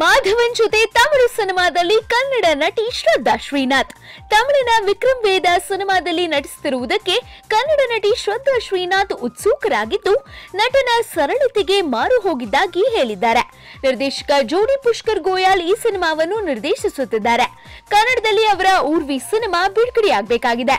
ಮಾಧವನ್ ಜೊತೆ ತಮಿಳು ಸಿನಿಮಾದಲ್ಲಿ ಕನ್ನಡ ನಟಿ ಶ್ರದ್ಧಾ ಶ್ರೀನಾಥ್. ತಮಿಳಿನ ವಿಕ್ರಮ್ ವೇದ ಸಿನಿಮಾದಲ್ಲಿ ನಟಿಸುತ್ತಿರುವುದಕ್ಕೆ ಕನ್ನಡ ನಟಿ ಶ್ರದ್ಧಾ ಶ್ರೀನಾಥ್ ಉತ್ಸುಕರಾಗಿದ್ದು, ನಟನ ಸರಳತೆಗೆ ಮಾರು ಹೋಗಿದ್ದಾಗಿ ಹೇಳಿದ್ದಾರೆ. ನಿರ್ದೇಶಕ ಜೋಡಿ ಪುಷ್ಕರ್ ಗೋಯಾಲ್ ಈ ಸಿನಿಮಾವನ್ನು ನಿರ್ದೇಶಿಸುತ್ತಿದ್ದಾರೆ. ಕನ್ನಡದಲ್ಲಿ ಅವರ ಊರ್ವಿ ಸಿನಿಮಾ ಬಿಡುಗಡೆಯಾಗಬೇಕಾಗಿದೆ.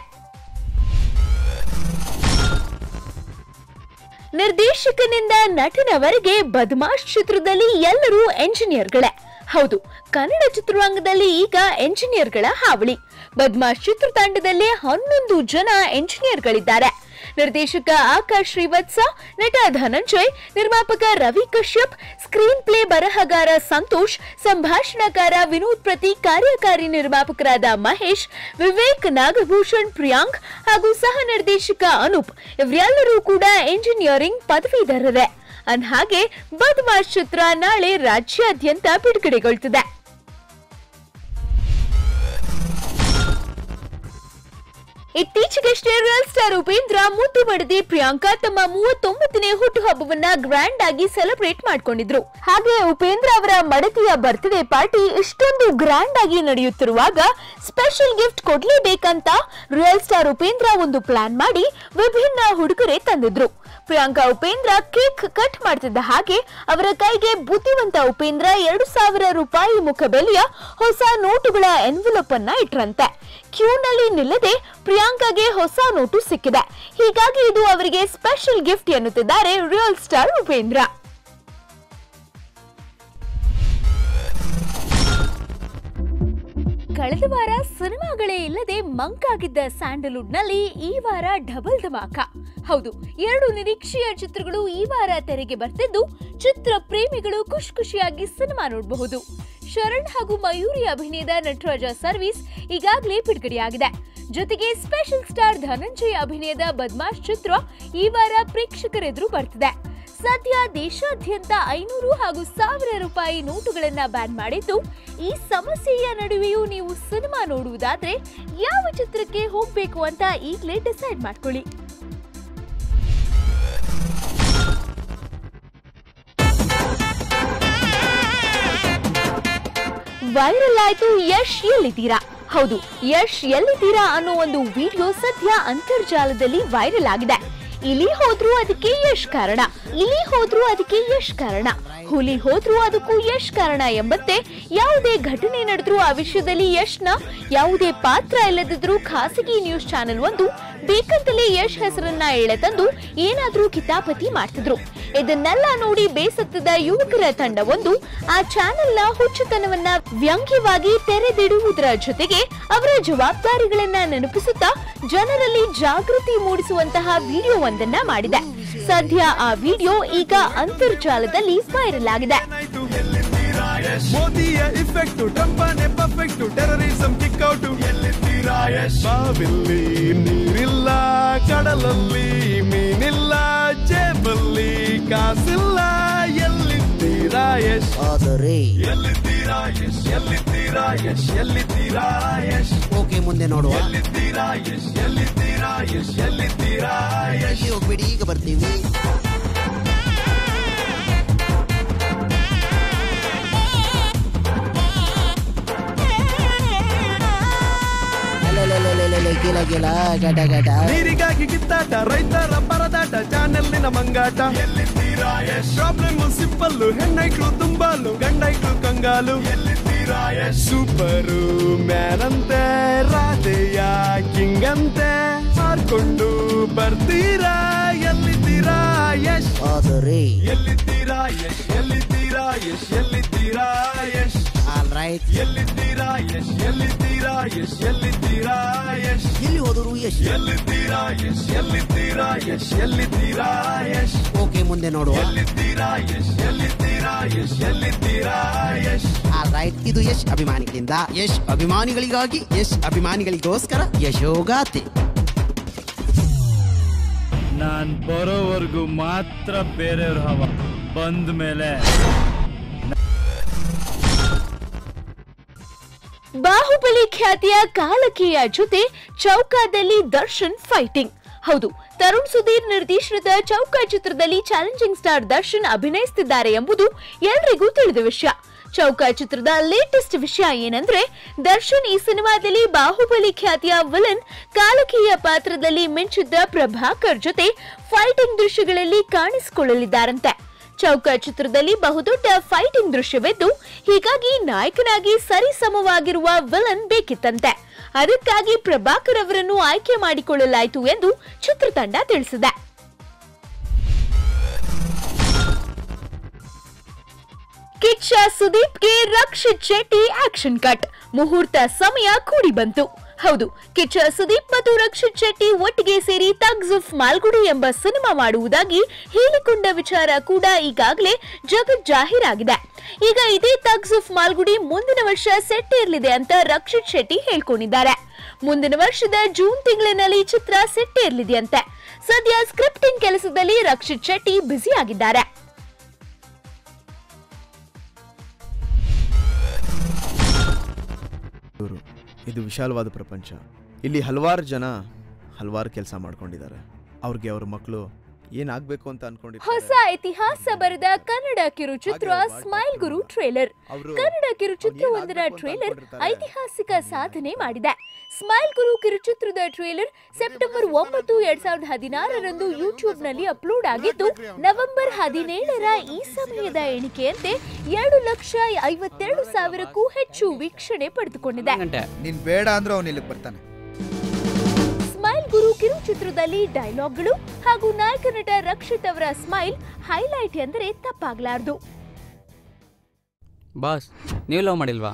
ನಿರ್ದೇಶಕನಿಂದ ನಟನವರೆಗೆ ಬದ್ಮಾಶ್ ಚಿತ್ರದಲ್ಲಿ ಎಲ್ಲರೂ ಎಂಜಿನಿಯರ್ಗಳೇ. ಹೌದು, ಕನ್ನಡ ಚಿತ್ರರಂಗದಲ್ಲಿ ಈಗ ಎಂಜಿನಿಯರ್ಗಳ ಹಾವಳಿ. ಬದ್ಮಾಶ್ ಚಿತ್ರತಂಡದಲ್ಲಿ ಹನ್ನೊಂದು ಜನ ಎಂಜಿನಿಯರ್ಗಳಿದ್ದಾರೆ. ನಿರ್ದೇಶಕ ಆಕಾಶ್ ಶ್ರೀವತ್ಸ, ನಟ ಧನಂಜಯ್, ನಿರ್ಮಾಪಕ ರವಿ ಕಶ್ಯಪ್, ಸ್ಕ್ರೀನ್ ಪ್ಲೇ ಬರಹಗಾರ ಸಂತೋಷ್, ಸಂಭಾಷಣಕಾರ ವಿನೋದ್ ಪ್ರತಿ ಕಾರ್ಯಕಾರಿ ನಿರ್ಮಾಪಕರಾದ ಮಹೇಶ್, ವಿವೇಕ್ ನಾಗಭೂಷಣ್ ಪ್ರಿಯಾಂಕ್ ಹಾಗೂ ಸಹ ನಿರ್ದೇಶಕ ಅನೂಪ್. ಇವರೆಲ್ಲರೂ ಕೂಡ ಎಂಜಿನಿಯರಿಂಗ್ ಪದವೀಧರರೇ. ಬದ್ ಬದ್ಮಾಶ್ ಚಿತ್ರ ನಾಳೆ ರಾಜ್ಯಾದ್ಯಂತ ಬಿಡುಗಡೆಗೊಳ್ತಿದೆ. ಇತ್ತೀಚೆಗಷ್ಟೇ ರಿಯಲ್ ಸ್ಟಾರ್ ಉಪೇಂದ್ರ ಮುದ್ದು ಬಡದಿ ಪ್ರಿಯಾಂಕಾ ತಮ್ಮ ಮೂವತ್ತೊಂಬತ್ತನೇ ಹುಟ್ಟುಹಬ್ಬವನ್ನ ಗ್ರ್ಯಾಂಡ್ ಆಗಿ ಸೆಲೆಬ್ರೇಟ್ ಮಾಡ್ಕೊಂಡಿದ್ರು. ಹಾಗೆ ಉಪೇಂದ್ರ ಅವರ ಮಡತಿಯ ಬರ್ತ್ಡೇ ಪಾರ್ಟಿ ಇಷ್ಟೊಂದು ಗ್ರ್ಯಾಂಡ್ ಆಗಿ ನಡೆಯುತ್ತಿರುವಾಗ ಸ್ಪೆಷಲ್ ಗಿಫ್ಟ್ ಕೊಡ್ಲೇಬೇಕಂತ ರಿಯಲ್ ಸ್ಟಾರ್ ಉಪೇಂದ್ರ ಒಂದು ಪ್ಲಾನ್ ಮಾಡಿ ವಿಭಿನ್ನ ಹುಡುಗರೆ ತಂದಿದ್ರು. ಪ್ರಿಯಾಂಕಾ ಉಪೇಂದ್ರ ಕೇಕ್ ಕಟ್ ಮಾಡ್ತಿದ್ದ ಹಾಗೆ ಅವರ ಕೈಗೆ ಬುದ್ಧಿವಂತ ಉಪೇಂದ್ರ ಎರಡು ಸಾವಿರ ರೂಪಾಯಿ ಮುಖಬೆಲೆಯ ಹೊಸ ನೋಟುಗಳ ಎನ್ವಲಪ್ ಅನ್ನ ಇಟ್ರಂತೆ. ಕ್ಯೂನಲ್ಲಿ ನಿಲ್ಲದೆ ಪ್ರಿಯಾಂಕಾಗೆ ಹೊಸ ನೋಟು ಸಿಕ್ಕಿದೆ. ಹೀಗಾಗಿ ಇದು ಅವರಿಗೆ ಸ್ಪೆಷಲ್ ಗಿಫ್ಟ್ ಎನ್ನುತ್ತಿದ್ದಾರೆ ರಿಯಲ್ ಸ್ಟಾರ್ ಉಪೇಂದ್ರ. ಕಳೆದ ವಾರ ಸಿನಿಮಾಗಳೇ ಇಲ್ಲದೆ ಮಂಕಾಗಿದ್ದ ಸ್ಯಾಂಡಲ್ವುಡ್ನಲ್ಲಿ ಈ ವಾರ ಡಬಲ್ ಧಮಾಕ. ಹೌದು, ಎರಡು ನಿರೀಕ್ಷೆಯ ಚಿತ್ರಗಳು ಈ ವಾರ ತೆರೆಗೆ ಬರ್ತಿದ್ದು, ಚಿತ್ರ ಪ್ರೇಮಿಗಳು ಖುಷಿ ಖುಷಿಯಾಗಿ ಸಿನಿಮಾ ನೋಡಬಹುದು. ಶರಣ್ ಹಾಗೂ ಮಯೂರಿ ಅಭಿನಯದ ನಟರಾಜ ಸರ್ವಿಸ್ ಈಗಾಗಲೇ ಬಿಡುಗಡೆಯಾಗಿದೆ. ಜೊತೆಗೆ ಸ್ಪೆಷಲ್ ಸ್ಟಾರ್ ಧನಂಜಯ್ ಅಭಿನಯದ ಬದ್ಮಾಶ್ ಚಿತ್ರ ಈ ವಾರ ಪ್ರೇಕ್ಷಕರೆದುರು ಬರ್ತಿದೆ. ಸದ್ಯ ದೇಶಾದ್ಯಂತ ಐನೂರು ಹಾಗೂ ಸಾವಿರ ರೂಪಾಯಿ ನೋಟುಗಳನ್ನ ಬ್ಯಾನ್ ಮಾಡಿದ್ದು, ಈ ಸಮಸ್ಯೆಯ ನಡುವೆಯೂ ನೀವು ಸಿನಿಮಾ ನೋಡುವುದಾದ್ರೆ ಯಾವ ಚಿತ್ರಕ್ಕೆ ಹೋಗ್ಬೇಕು ಅಂತ ಈಗಲೇ ಡಿಸೈಡ್ ಮಾಡ್ಕೊಳ್ಳಿ. ವೈರಲ್ ಆಯ್ತು ಯಶ್ ಎಲ್ಲಿದ್ದೀರಾ? ಹೌದು, ಯಶ್ ಎಲ್ಲಿದ್ದೀರಾ ಅನ್ನೋ ಒಂದು ವಿಡಿಯೋ ಸದ್ಯ ಅಂತರ್ಜಾಲದಲ್ಲಿ ವೈರಲ್ ಆಗಿದೆ. ಇಲಿ ಹೋದ್ರೂ ಅದಕ್ಕೆ ಯಶ್ ಕಾರಣ. ಇಲಿ ಹೋದ್ರೂ ಅದಕ್ಕೆ ಯಶ್ ಕಾರಣ. ಹುಲಿ ಹೋದ್ರು ಅದಕ್ಕೂ ಯಶ್ ಕಾರಣ ಎಂಬಂತೆ ಯಾವುದೇ ಘಟನೆ ನಡೆದ್ರೂ ಆ ವಿಷಯದಲ್ಲಿ ಯಶ್ನ ಯಾವುದೇ ಪಾತ್ರ ಇಲ್ಲದಿದ್ರೂ ಖಾಸಗಿ ನ್ಯೂಸ್ ಚಾನೆಲ್ ಒಂದು ಬೇಕಂತಲೇ ಯಶ್ ಹೆಸರನ್ನ ಎಳೆತಂದು ಏನಾದ್ರೂ ಕಿತಾಪತಿ ಮಾಡ್ತಿದ್ರು. ಇದನ್ನೆಲ್ಲ ನೋಡಿ ಬೇಸತ್ತದ ಯುವಕರ ತಂಡವೊಂದು ಆ ಚಾನೆಲ್ನ ಹುಚ್ಚುತನವನ್ನ ವ್ಯಂಗ್ಯವಾಗಿ ತೆರೆದಿಡುವುದರ ಜೊತೆಗೆ ಅವರ ಜವಾಬ್ದಾರಿಗಳನ್ನ ನೆನಪಿಸುತ್ತಾ ಜನರಲ್ಲಿ ಜಾಗೃತಿ ಮೂಡಿಸುವಂತಹ ವಿಡಿಯೋ ಒಂದನ್ನ ಮಾಡಿದೆ. ಸದ್ಯ ಆ ವಿಡಿಯೋ ಈಗ ಅಂತರ್ಜಾಲದಲ್ಲಿ ವೈರಲ್ ಆಗಿದೆ. ಎಲ್ಲಿದ್ದೀರಾ ಮೋದಿಯ ಇಫೆಕ್ಟು ಟ್ರಂಪನೆ ಪರ್ಫೆಕ್ಟು ಟೆರರಿಸಂ ಕಿಕ್ಔಟ್ ಎಲ್ಲಿದ್ದೀರಾ ಯಶ್ ಬಾವಿಲ್ಲಿ ನೀರಿಲ್ಲ ಕಡಲಲ್ಲಿ ಮೀನಿಲ್ಲ ಜೇಬಲ್ಲಿ ಕಾಸಿಲ್ಲ. ಎಲ್ಲಿದ್ದೀರಾ ಯಶ್? ಆದರೆ ಎಲ್ಲಿದ್ದೀರಾ ಯಶ್? ಎಲ್ಲಿದ್ದೀರಾ ಯಶ್ ಎಲ್ಲಿದ್ದೀರಾ ಯಶ್ ಓಕೆ ಮುಂದೆ ನೋಡುವ ಎಲ್ಲಿದ್ದೀರಾ ಯಶ್ ಎಲ್ಲಿದ್ದೀರಾ ಯಶ್ ಎಲ್ಲಿದ್ದೀರಾ ಯಶ್ ಇಲ್ಲಿ ಹೋಗ್ಬೇಡಿ ಈಗ ಬರ್ತೀವಿ ಅಲೆಲೆಲೆಲೆಲೆಲೆ, ಗಿಲ ಗಿಲ ಗಡ ಗಡ ನೀರಿಗಾಗಿ ಕಿತ್ತಾಟ ರೈತರ ಪರದಾಟ ಚಾನೆಲ್ನಿನ ಮಂಗಾಟ ಎಲ್ಲಿದ್ದೀರಾ ಯಶ್ ಪ್ರಾಬ್ಲಮ್ ಸಿಂಪಲ್ಲು ಹೆಣ್ಣೈಕ್ಳು ತುಂಬಾಲು ಗಂಡೈಕ್ಳು ಕಂಗಾಲು ಎಲ್ಲಿದ್ದೀರಾ ಯಶ್ ಸೂಪರು ಮ್ಯಾನಂತೆ ರಾಧೆಯ ಕಿಂಗಂತೆ. ಅಂತೆ ಹಾರ್ಕೊಂಡು ಬರ್ತೀರಾ ಎಲ್ಲಿದ್ದೀರಾ ಯಶ್? ಆದರೆ ಎಲ್ಲಿದ್ದೀರಾ ಯಶ್? ಎಲ್ಲಿದ್ದೀರಾ ಯಶ್? ಎಲ್ಲಿದ್ದೀರಾ ಯಶ್? ರೈಟ್ ಎಲ್ಲಿದ್ದೀರಾ ಯಶ್? ಎಲ್ಲಿದ್ದೀರಾ ಯಶ್? ಎಲ್ಲಿದ್ದೀರಾ ಯಶ್? ಎಲ್ಲಿ ಹೋದರು ಯಶ್. ಎಲ್ಲಿದ್ದೀರಾ ಯಶ್? ಎಲ್ಲಿದ್ದೀರಾ ಯಶ್? ಎಲ್ಲಿದ್ದೀರಾ ಯಶ್? ಓಕೆ ಮುಂದೆ ನೋಡುವ. ಎಲ್ಲಿದ್ದೀರಾ ಯಶ್? ಎಲ್ಲಿದ್ದೀರಾ ಯಶ್? ಎಲ್ಲಿದ್ದೀರಾ ಯಶ್? ಆಲ್ ರೈಟ್ ಇದು ಯಶ್ ಅಭಿಮಾನಿಗಳಿಂದ. ಯಶ್ ಅಭಿಮಾನಿಗಳಿಗಾಗಿ ಯಶ್ ಅಭಿಮಾನಿಗಳಿಗೋಸ್ಕರ ಯಶೋಗಾತಿ ನಾನ್ ಬರೋವರೆಗೂ ಮಾತ್ರ ಬೇರೆಯವ್ರ ಹವ. ಬಂದ ಮೇಲೆ ಬಾಹುಬಲಿ ಖ್ಯಾತಿಯ ಕಾಲಕಿಯ ಜೊತೆ ಚೌಕಾದಲ್ಲಿ ದರ್ಶನ್ ಫೈಟಿಂಗ್ ಹೌದು, ತರುಣ್ ಸುಧೀರ್ ನಿರ್ದೇಶನದ ಚೌಕ ಚಿತ್ರದಲ್ಲಿ ಚಾಲೆಂಜಿಂಗ್ ಸ್ಟಾರ್ ದರ್ಶನ್ ಅಭಿನಯಿಸುತ್ತಿದ್ದಾರೆ ಎಂಬುದು ಎಲ್ರಿಗೂ ತಿಳಿದ ವಿಷಯ. ಚೌಕ ಚಿತ್ರದ ಲೇಟೆಸ್ಟ್ ವಿಷಯ ಏನಂದ್ರೆ, ದರ್ಶನ್ ಈ ಸಿನಿಮಾದಲ್ಲಿ ಬಾಹುಬಲಿ ಖ್ಯಾತಿಯ ವಿಲನ್ ಕಾಲಕೀಯ ಪಾತ್ರದಲ್ಲಿ ಮಿಂಚಿದ್ದ ಪ್ರಭಾಕರ್ ಜೊತೆ ಫೈಟಿಂಗ್ ದೃಶ್ಯಗಳಲ್ಲಿ ಕಾಣಿಸಿಕೊಳ್ಳಲಿದ್ದಾರಂತೆ. ಚೌಕ ಚಿತ್ರದಲ್ಲಿ ಬಹುದೊಡ್ಡ ಫೈಟಿಂಗ್ ದೃಶ್ಯವಿದ್ದು, ಹೀಗಾಗಿ ನಾಯಕನಾಗಿ ಸರಿಸಮವಾಗಿರುವ ವಿಲನ್ ಬೇಕಿತ್ತಂತೆ. ಅದಕ್ಕಾಗಿ ಪ್ರಭಾಕರ್ ಅವರನ್ನು ಆಯ್ಕೆ ಮಾಡಿಕೊಳ್ಳಲಾಯಿತು ಎಂದು ಚಿತ್ರತಂಡ ತಿಳಿಸಿದೆ. ಕಿಚ್ಚ ಸುದೀಪ್ಗೆ ರಕ್ಷಿತ್ ಶೆಟ್ಟಿ ಆಕ್ಷನ್ ಕಟ್ ಮುಹೂರ್ತ ಸಮಯ ಕೂಡಿ ಬಂತು ಹೌದು, ಕಿಚ್ಚ ಸುದೀಪ್ ಮತ್ತು ರಕ್ಷಿತ್ ಶೆಟ್ಟಿ ಒಟ್ಟಿಗೆ ಸೇರಿ ತಗ್ಸ್ ಆಫ್ ಮಾಲ್ಗುಡಿ ಎಂಬ ಸಿನಿಮಾ ಮಾಡುವುದಾಗಿ ಹೇಳಿಕೊಂಡ ವಿಚಾರ ಕೂಡ ಈಗಾಗಲೇ ಜಗತ್ ಜಾಹೀರಾಗಿದೆ ಈಗ ಇದೇ ತಗ್ಸ್ ಆಫ್ ಮಾಲ್ಗುಡಿ ಮುಂದಿನ ವರ್ಷ ಸೆಟ್ ಇರಲಿದೆ ಅಂತ ರಕ್ಷಿತ್ ಶೆಟ್ಟಿ ಹೇಳ್ಕೊಂಡಿದ್ದಾರೆ. ಮುಂದಿನ ವರ್ಷದ ಜೂನ್ ತಿಂಗಳಿನಲ್ಲಿ ಚಿತ್ರ ಸೆಟ್ ಇರಲಿದೆಯಂತೆ ಸದ್ಯ ಸ್ಕ್ರಿಪ್ಟಿಂಗ್ ಕೆಲಸದಲ್ಲಿ ರಕ್ಷಿತ್ ಶೆಟ್ಟಿ ಬ್ಯುಸಿ ಆಗಿದ್ದಾರೆ ಇದು ವಿಶಾಲವಾದ ಪ್ರಪಂಚ. ಇಲ್ಲಿ ಹಲವಾರು ಜನ ಹಲವಾರು ಕೆಲಸ ಮಾಡ್ಕೊಂಡಿದ್ದಾರೆ. ಅವ್ರಿಗೆ ಅವ್ರ ಮಕ್ಕಳು ಏನಾಗಬೇಕು ಅಂತ ಅನ್ಕೊಂಡಿದ್ದೆ ಹೊಸ ಇತಿಹಾಸ ಬರೆದ ಕನ್ನಡ ಕಿರುಚಿತ್ರ ಸ್ಮೈಲ್ ಗುರು ಟ್ರೇಲರ್. ಕನ್ನಡ ಕಿರುಚಿತ್ರವೊಂದರ ಟ್ರೇಲರ್ ಐತಿಹಾಸಿಕ ಸಾಧನೆ ಮಾಡಿದೆ. ಸ್ಮೈಲ್ ಗುರು ಕಿರುಚಿತ್ರದ ಟ್ರೇಲರ್ ಸೆಪ್ಟೆಂಬರ್ ಒಂಬತ್ತು ಎರಡ್ ಸಾವಿರದ ಹದಿನಾರರಂದು ಯೂಟ್ಯೂಬ್ನಲ್ಲಿ ಅಪ್ಲೋಡ್ ಆಗಿದ್ದು ನವೆಂಬರ್ ಹದಿನೇಳರ ಈ ಸಮಯದ ಎಣಿಕೆಯಂತೆ ಎರಡು ಲಕ್ಷ ಐವತ್ತೆರಡು ಸಾವಿರಕ್ಕೂ ಹೆಚ್ಚು ವೀಕ್ಷಣೆ ಪಡೆದುಕೊಂಡಿದೆ. ನೀನ್ ಬೇಡ ಅಂದ್ರೆ ಅವನಿಲ್ಲಿ ಇಲ್ಲಿಗೆ ಬರ್ತಾನೆ. ಗುರು ಚಿತ್ರದಲ್ಲಿ ಡೈಲಾಗ್ಗಳು ಹಾಗೂ ನಾಯಕ ನಟ ರಕ್ಷಿತ್ ಅವರ ಸ್ಮೈಲ್ ಹೈಲೈಟ್ ಎಂದರೆ ತಪ್ಪಾಗಲಾರದು. ಬಾಸ್ ನೀವು ಲವ್ ಮಾಡಿಲ್ವಾ?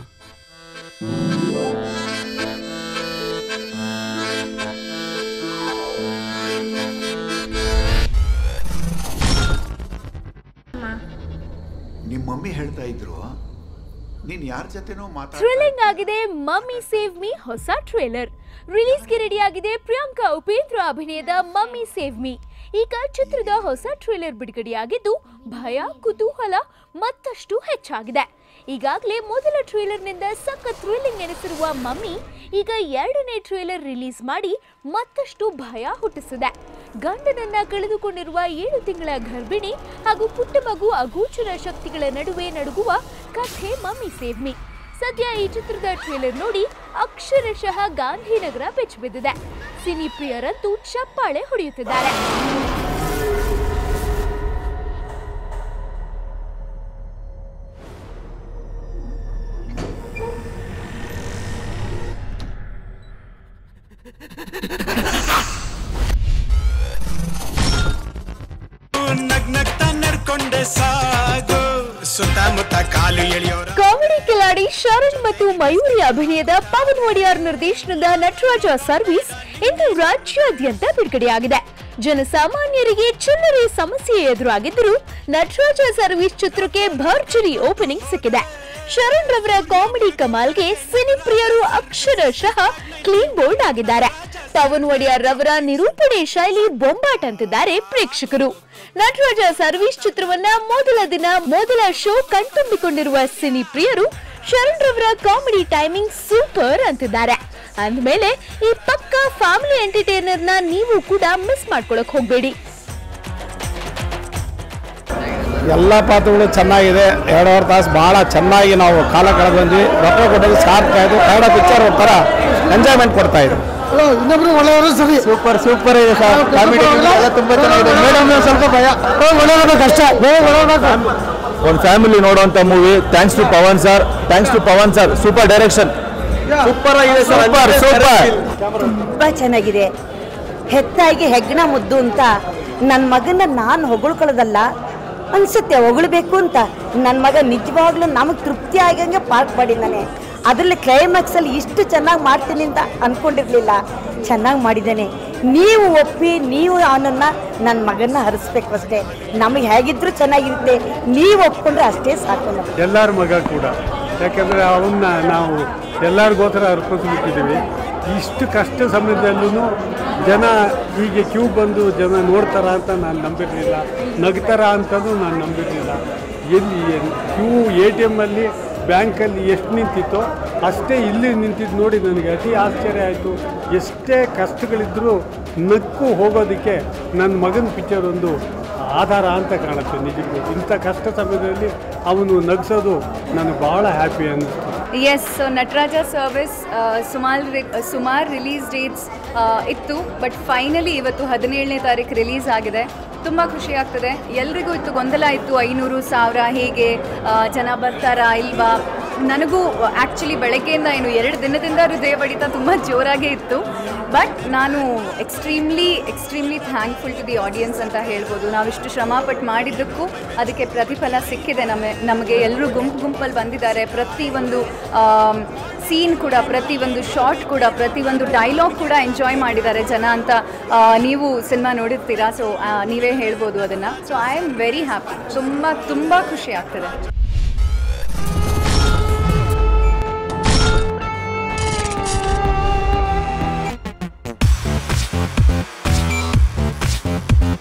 ನಿಮ್ಮ ಮಮ್ಮಿ ಹೇಳ್ತಾ ಇದ್ರು. ನೀನ್ ಯಾರ ಜೊತೆನೋ ಥ್ರಿಲ್ಲಿಂಗ್ ಆಗಿದೆ ಮಮ್ಮಿ ಸೇವ್ ಮೀ ಹೊಸ ಟ್ರೇಲರ್ ರಿಲೀಸ್ಗೆ ರೆಡಿಯಾಗಿದೆ ಪ್ರಿಯಾಂಕಾ, ಉಪೇಂದ್ರ ಅಭಿನಯದ ಮಮ್ಮಿ ಸೇವ್ ಮಿ. ಈಗ ಚಿತ್ರದ ಹೊಸ ಟ್ರೇಲರ್ ಬಿಡುಗಡೆಯಾಗಿದ್ದು ಭಯ, ಕುತೂಹಲ ಮತ್ತಷ್ಟು ಹೆಚ್ಚಾಗಿದೆ. ಈಗಾಗಲೇ ಮೊದಲ ಟ್ರೇಲರ್ನಿಂದ ಸಖತ್ ಥ್ರಿಲ್ಲಿಂಗ್ ಎನಿಸಿರುವ ಮಮ್ಮಿ ಈಗ ಎರಡನೇ ಟ್ರೇಲರ್ ರಿಲೀಸ್ ಮಾಡಿ ಮತ್ತಷ್ಟು ಭಯ ಹುಟ್ಟಿಸಿದೆ. ಗಂಡನನ್ನ ಕಳೆದುಕೊಂಡಿರುವ ಏಳು ತಿಂಗಳ ಗರ್ಭಿಣಿ ಹಾಗೂ ಪುಟ್ಟ ಮಗು ಅಗೋಚರ ಶಕ್ತಿಗಳ ನಡುವೆ ನಡುಗುವ ಕಥೆ ಮಮ್ಮಿ ಸೇವ್ ಮೀ. ಸದ್ಯ ಈ ಚಿತ್ರದ ಟ್ರೇಲರ್ ನೋಡಿ ಅಕ್ಷರಶಃ ಗಾಂಧಿನಗರ ಬೆಚ್ಚಿಬಿದ್ದಿದೆ ಸಿನಿ ಪ್ರಿಯರಂತೂ ಚಪ್ಪಾಳೆ ಹೊಡೆಯುತ್ತಿದ್ದಾರೆ. ಸುತ್ತಮುತ್ತ ಕಾಲು ಎಳೆಯೋರ. ಕಿಲಾಡಿ ಶರಣ್ ಮತ್ತು ಮಯೂರಿ ಅಭಿನಯದ ಪವನ್ ಒಡಿಯಾರ್ ನಿರ್ದೇಶನದ ನಟರಾಜ ಸರ್ವಿಸ್ ಇಂದು ರಾಜ್ಯಾದ್ಯಂತ ಬಿಡುಗಡೆಯಾಗಿದೆ. ಜನಸಾಮಾನ್ಯರಿಗೆ ಚಿಲ್ಲರೆ ಸಮಸ್ಯೆ ಎದುರಾಗಿದ್ದರೂ ನಟರಾಜ ಸರ್ವಿಸ್ ಚಿತ್ರಕ್ಕೆ ಭರ್ಜರಿ ಓಪನಿಂಗ್ ಸಿಕ್ಕಿದೆ. ಶರಣ್ ರವರ ಕಾಮಿಡಿ ಕಮಾಲ್ಗೆ ಸಿನಿಪ್ರಿಯರು ಅಕ್ಷರಶಃ ಕ್ಲೀನ್ ಬೋಲ್ಡ್ ಆಗಿದ್ದಾರೆ. ಪವನ್ ಒಡಿಯಾರ್ ರವರ ನಿರೂಪಣೆ ಶೈಲಿ ಬೊಂಬಾಟಂತಿದ್ದಾರೆ ಪ್ರೇಕ್ಷಕರು. ನಟರಾಜ ಸರ್ವಿಸ್ ಚಿತ್ರವನ್ನ ಮೊದಲ ದಿನ, ಮೊದಲ ಶೋ ಕಣ್ತುಂಬಿಕೊಂಡಿರುವ ಸಿನಿ ಪ್ರಿಯರು ಶರಣ್ ರವರ ಕಾಮಿಡಿ ಟೈಮಿಂಗ್ ಸೂಪರ್ ಅಂತಿದ್ದಾರೆ. ಅಂದಮೇಲೆ ಈ ಪಕ್ಕ ಫ್ಯಾಮಿಲಿ ಎಂಟರ್ಟೈನರ್ನ ನೀವು ಕೂಡ ಮಿಸ್ ಮಾಡ್ಕೊಳಕ್ ಹೋಗ್ಬೇಡಿ. ಎಲ್ಲ ಪಾತ್ರಗಳು ಚೆನ್ನಾಗಿದೆ. ಎರಡೂವರೆ ತಾಸು ಭಾಳ ಚೆನ್ನಾಗಿ ನಾವು ಕಾಲ ಬಂದ್ವಿ ರೊಕ್ಕ ಕೊಟ್ಟೋದು ಸಾರ್ತಾ ಇದ್ದು ಕನ್ನಡ ಪಿಕ್ಚರ್ ಒಂಥರ ಎಂಜಾಯ್ಮೆಂಟ್ ಕೊಡ್ತಾ ಇದ್ರು ಇನ್ನೊಬ್ರು ಒಳ್ಳೆಯವರು ಸರಿ. ಸೂಪರ್ ಸೂಪರ್ ಇದೆ ಸರ್. ಕಾಮಿಡಿ ತುಂಬ ಚೆನ್ನಾಗಿದೆ. ಮೇಡಮ್ ಸ್ವಲ್ಪ ಭಯ. ಒಳ್ಳೆಯದು ಕಷ್ಟ. ಒಂದು ಫ್ಯಾಮಿಲಿ ನೋಡುವಂತ movie thanks to Pavan sir thanks to Pavan sir super direction super ಆಗಿದೆ ಸೂಪರ್ ಸೂಪರ್ ತುಂಬಾ ಚೆನ್ನಾಗಿದೆ. ಹೆತ್ತಾಗಿ ಹೆಗ್ಗಣ ಮುದ್ದು ಅಂತ. ನನ್ನ ಮಗನ ನಾನು ಹೊಗಳ್ಕೊಳ್ಳೋದಲ್ಲ. ಅನ್ಸುತ್ತೆ ಹೊಗಳ್ಬೇಕು ಅಂತ. ನನ್ನ ಮಗ ನಿಜವಾಗ್ಲೂ ನಮಗೆ ತೃಪ್ತಿ ಆಗಂಗೆ ಪಾರ್ಕ್ ಮಾಡಿದ್ದಾನೆ. ಅದರಲ್ಲಿ ಕ್ಲೈಮ್ಯಾಕ್ಸಲ್ಲಿ ಇಷ್ಟು ಚೆನ್ನಾಗಿ ಮಾಡ್ತೀನಿ ಅಂತ ಅಂದ್ಕೊಂಡಿರಲಿಲ್ಲ ಚೆನ್ನಾಗಿ ಮಾಡಿದ್ದೇನೆ. ನೀವು ಒಪ್ಪಿ, ನೀವು ಅವನನ್ನು ನನ್ನ ಮಗನ ಹರಿಸ್ಬೇಕು ಅಷ್ಟೇ. ನಮಗೆ ಹೇಗಿದ್ರು ಚೆನ್ನಾಗಿರುತ್ತೆ. ನೀವು ಒಪ್ಕೊಂಡ್ರೆ ಅಷ್ಟೇ ಸಾಕು ಎಲ್ಲರ ಮಗ ಕೂಡ. ಯಾಕೆಂದರೆ ಅವನ್ನ ನಾವು ಎಲ್ಲರಿಗೋಸ್ಕರ ಅರ್ಪಿಸ್ಬಿಟ್ಟಿದ್ದೀವಿ. ಇಷ್ಟು ಕಷ್ಟ ಸಮಯದಲ್ಲೂ ಜನ ಹೀಗೆ ಕ್ಯೂ ಬಂದು ಜನ ನೋಡ್ತಾರ ಅಂತ ನಾನು ನಂಬಿರಲಿಲ್ಲ. ನಗ್ತಾರ ಅಂತಲೂ ನಾನು ನಂಬಿರಲಿಲ್ಲ. ಎಲ್ಲಿ ಕ್ಯೂ ಎ ಟಿ ಎಮ್ಮಲ್ಲಿ ಬ್ಯಾಂಕಲ್ಲಿ ಎಷ್ಟು ನಿಂತಿತ್ತೋ ಅಷ್ಟೇ ಇಲ್ಲಿ ನಿಂತಿದ್ದು ನೋಡಿ ನನಗೆ ಅತಿ ಆಶ್ಚರ್ಯ ಆಯಿತು. ಎಷ್ಟೇ ಕಷ್ಟಗಳಿದ್ದರೂ ನಕ್ಕು ಹೋಗೋದಕ್ಕೆ ನನ್ನ ಮಗನ ಪಿಕ್ಚರ್ ಒಂದು ಆಧಾರ ಅಂತ ಕಾಣುತ್ತೆ ನಿಜಕ್ಕೂ. ಇಂಥ ಕಷ್ಟ ಸಮಯದಲ್ಲಿ ಅವನು ನಗಿಸೋದು ನನಗೆ ಭಾಳ ಹ್ಯಾಪಿ ಅನ್ನಿಸ್ತು. ಎಸ್ ನಟರಾಜ ಸರ್ವಿಸ್ ಸುಮಾರು ಸುಮಾರು ರಿಲೀಸ್ ಡೇಟ್ಸ್ ಇತ್ತು ಬಟ್ ಫೈನಲಿ ಇವತ್ತು ಹದಿನೇಳನೇ ತಾರೀಕು ರಿಲೀಸ್ ಆಗಿದೆ. ತುಂಬ ಖುಷಿ ಆಗ್ತದೆ. ಎಲ್ರಿಗೂ ಇತ್ತು ಗೊಂದಲ ಇತ್ತು. ಐನೂರು ಸಾವಿರ ಹೇಗೆ ಜನ ಬರ್ತಾರಾ ಇಲ್ವಾ? ನನಗೂ ಆ್ಯಕ್ಚುಲಿ ಬೆಳಗ್ಗೆಯಿಂದ ಏನು ಎರಡು ದಿನದಿಂದ ಹೃದಯ ಬಡಿತ ತುಂಬ ಜೋರಾಗೇ ಇತ್ತು. ಬಟ್ ನಾನು extremely extremely thankful to the audience ಅಂತ ಹೇಳ್ಬೋದು. ನಾವಿಷ್ಟು ಶ್ರಮಪಟ್ಟು ಮಾಡಿದ್ದಕ್ಕೂ ಅದಕ್ಕೆ ಪ್ರತಿಫಲ ಸಿಕ್ಕಿದೆ ನಮ್ಮ ನಮಗೆ. ಎಲ್ಲರೂ ಗುಂಪು ಗುಂಪಲ್ಲಿ ಬಂದಿದ್ದಾರೆ. ಪ್ರತಿಯೊಂದು ಸೀನ್ ಕೂಡ ಪ್ರತಿಯೊಂದು ಶಾರ್ಟ್ ಕೂಡ ಪ್ರತಿಯೊಂದು ಡೈಲಾಗ್ ಕೂಡ ಎಂಜಾಯ್ ಮಾಡಿದ್ದಾರೆ ಜನ ಅಂತ ನೀವು ಸಿನಿಮಾ ನೋಡಿರ್ತೀರಾ. ಸೊ ನೀವೇ ಹೇಳ್ಬೋದು ಅದನ್ನು. So I am very happy ತುಂಬ ತುಂಬ ಖುಷಿ ಆಗ್ತದೆ.